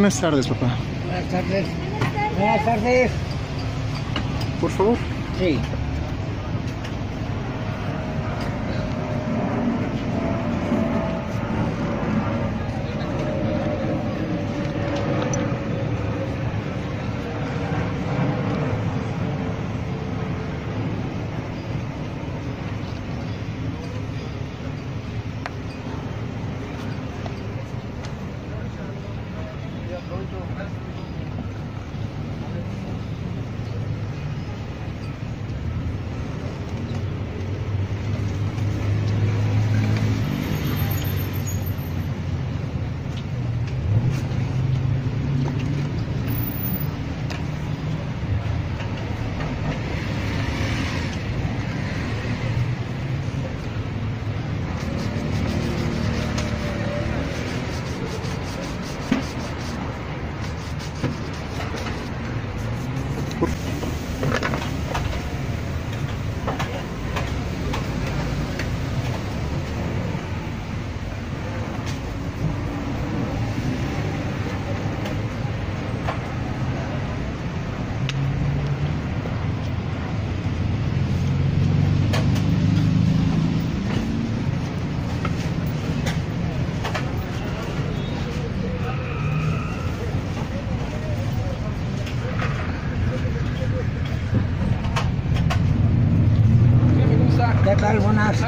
Buenas tardes, papá. Buenas tardes. Buenas tardes. Por favor. Sí. ¿Cómo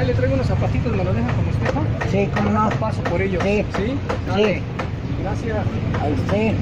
Ahí le traigo unos zapatitos, ¿me los deja como espejo? Sí, cómo no. Paso por ellos. Sí. ¿Sí? Sí. Gracias. A usted.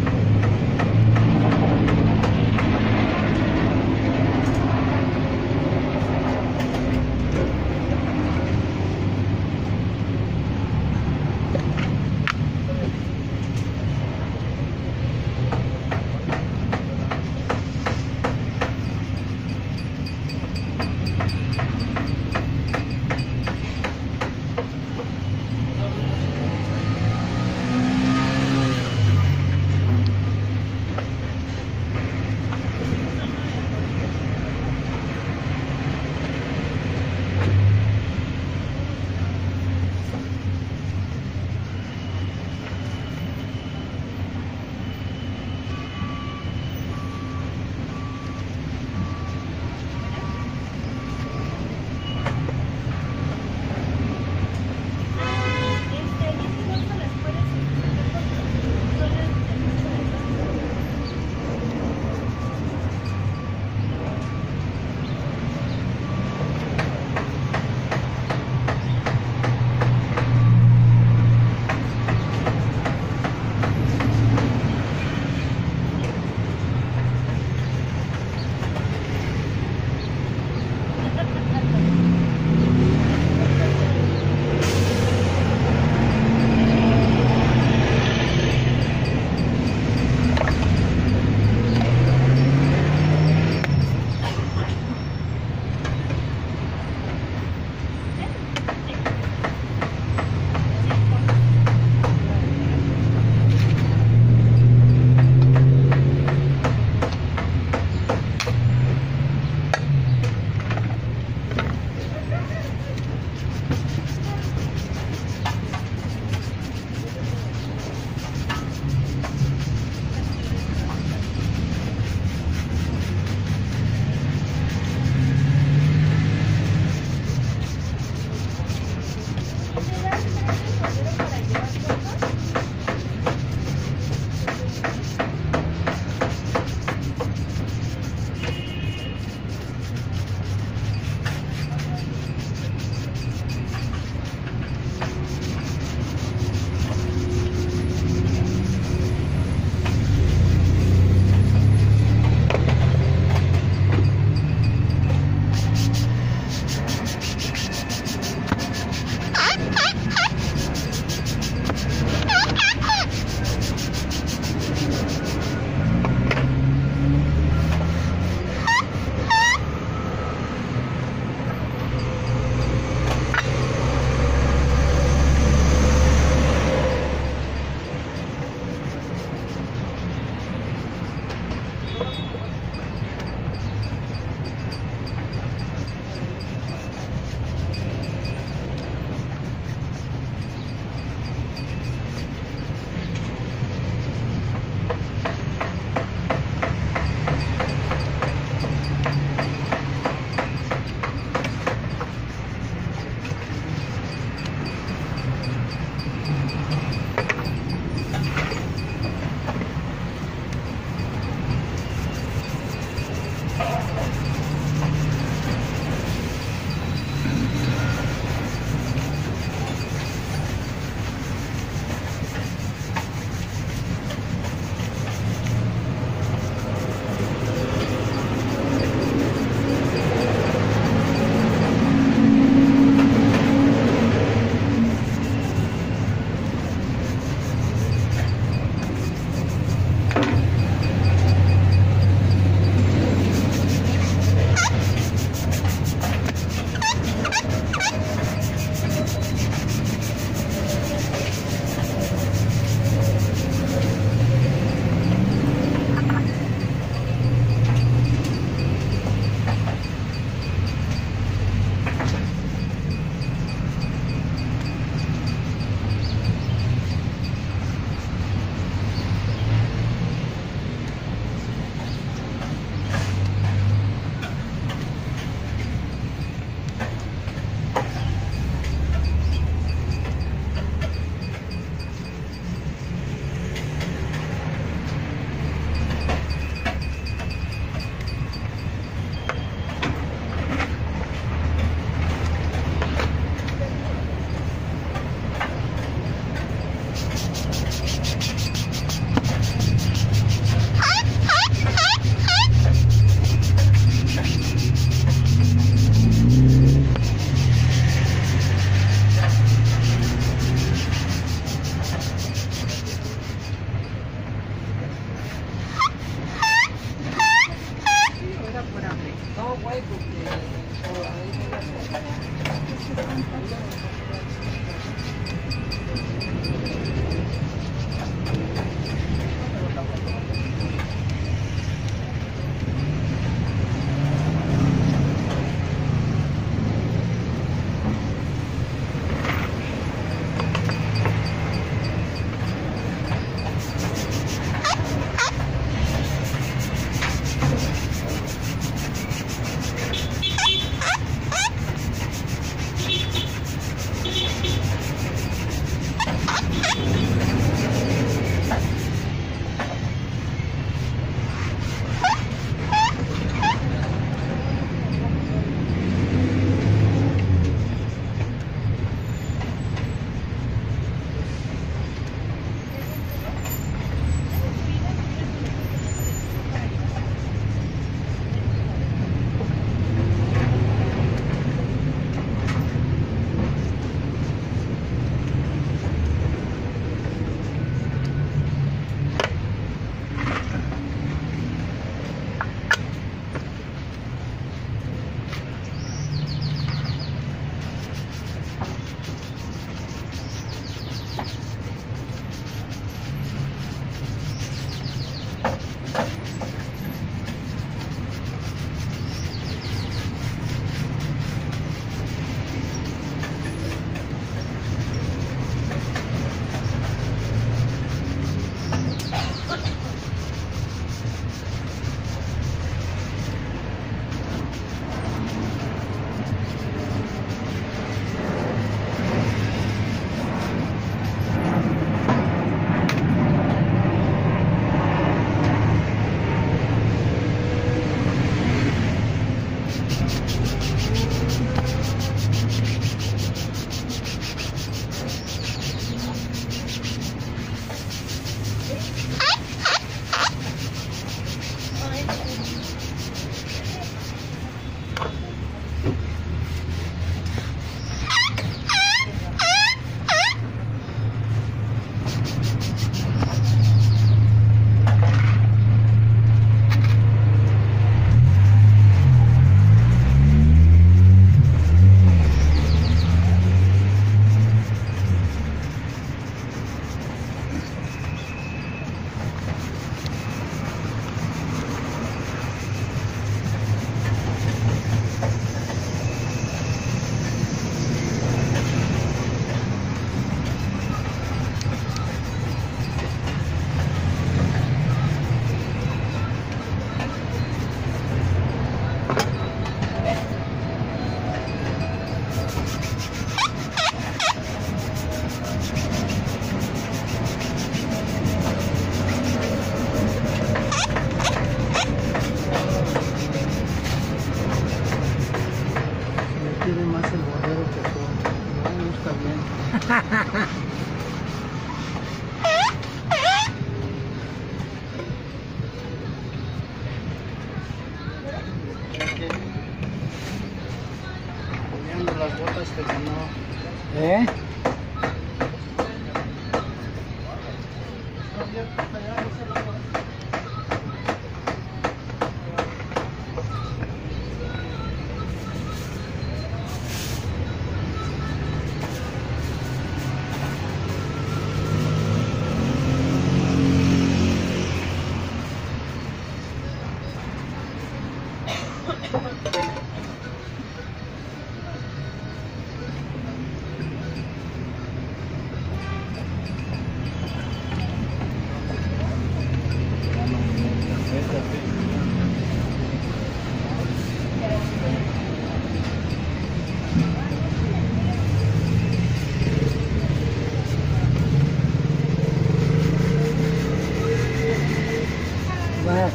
哎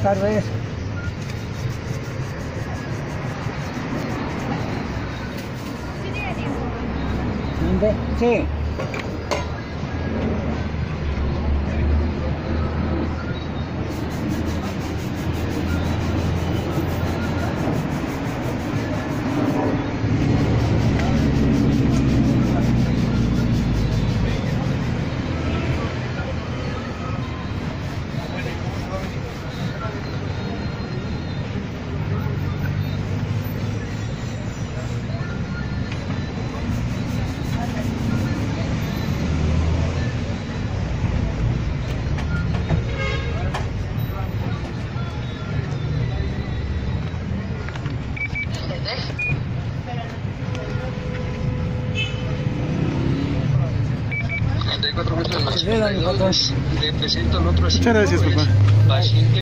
tardes. Sí. Muchas gracias, asiento, papá.